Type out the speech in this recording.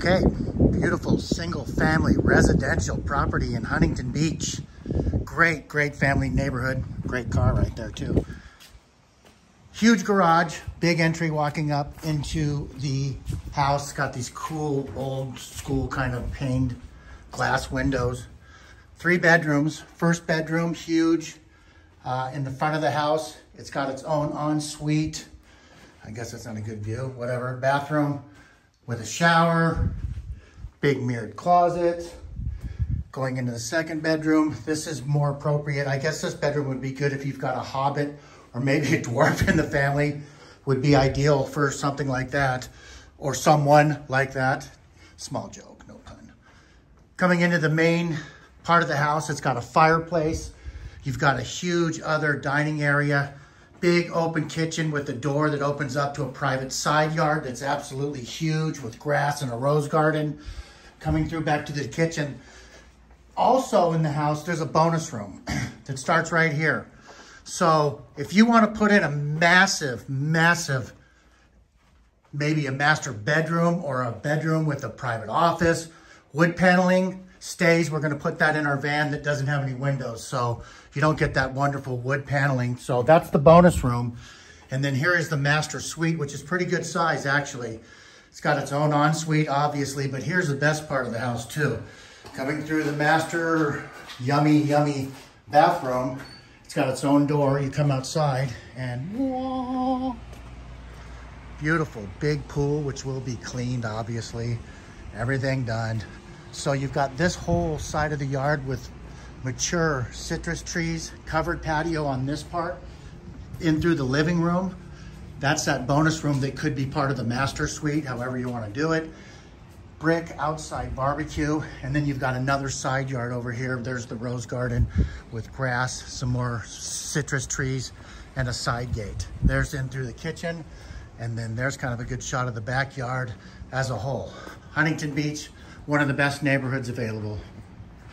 Okay, beautiful single family residential property in Huntington Beach. Great, great family neighborhood. Great car right there too. Huge garage, big entry walking up into the house. Got these cool old school kind of paned glass windows. Three bedrooms. First bedroom, huge. Uh, in the front of the house, it's got its own ensuite. I guess that's not a good view, whatever. Bathroom with a shower, big mirrored closet. Going into the second bedroom, this is more appropriate. I guess this bedroom would be good if you've got a hobbit or maybe a dwarf in the family would be ideal for something like that or someone like that. Small joke, no pun. Coming into the main part of the house, it's got a fireplace. You've got a huge other dining area, big open kitchen with a door that opens up to a private side yard that's absolutely huge with grass and a rose garden. Coming through back to the kitchen. Also in the house, there's a bonus room that starts right here. So if you want to put in a massive, massive, maybe a master bedroom or a bedroom with a private office, wood paneling stays. We're going to put that in our van that doesn't have any windows. So you don't get that wonderful wood paneling. So that's the bonus room. And then here is the master suite, which is pretty good size, actually. It's got its own ensuite, obviously, but here's the best part of the house, too. Coming through the master yummy, yummy bathroom, it's got its own door. You come outside and whoa, beautiful big pool, which will be cleaned, obviously. Everything done. So you've got this whole side of the yard with mature citrus trees, covered patio on this part, in through the living room. That's that bonus room that could be part of the master suite, however you want to do it brick outside barbecue. And then you've got another side yard over here. There's the rose garden with grass, some more citrus trees, and a side gate. There's in through the kitchen. And then there's kind of a good shot of the backyard as a whole. Huntington Beach, one of the best neighborhoods available.